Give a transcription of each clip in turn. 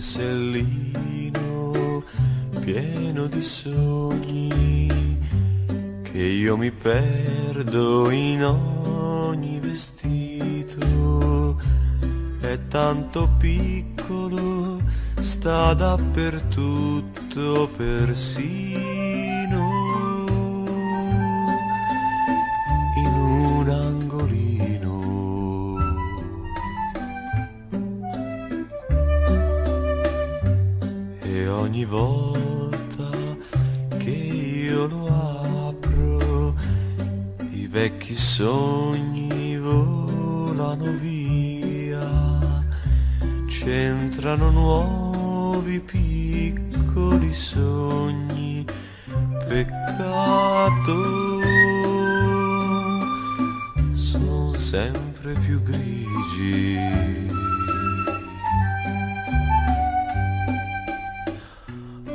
borsellino pieno di sogni che io mi perdo in ogni vestito. È tanto piccolo, sta dappertutto persino ogni volta che io lo apro, i vecchi sogni volano via, c'entrano nuovi piccoli sogni, peccato sono sempre più grigi.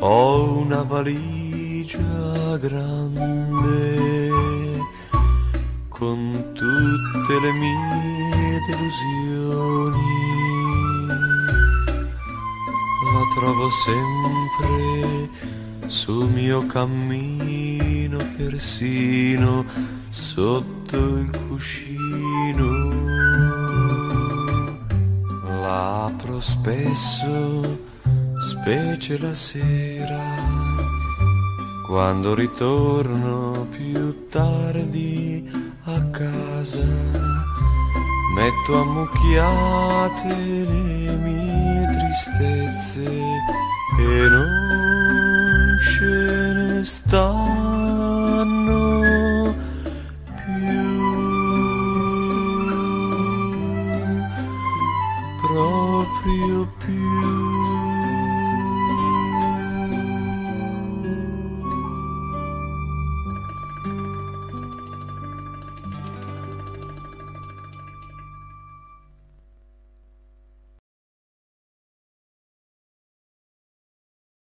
Ho una valigia grande con tutte le mie delusioni. La trovo sempre sul mio cammino, persino sotto il cuscino. La apro spesso, specie la sera, quando ritorno più tardi a casa. Metto ammucchiate le mie tristezze e non ce ne stanno più proprio più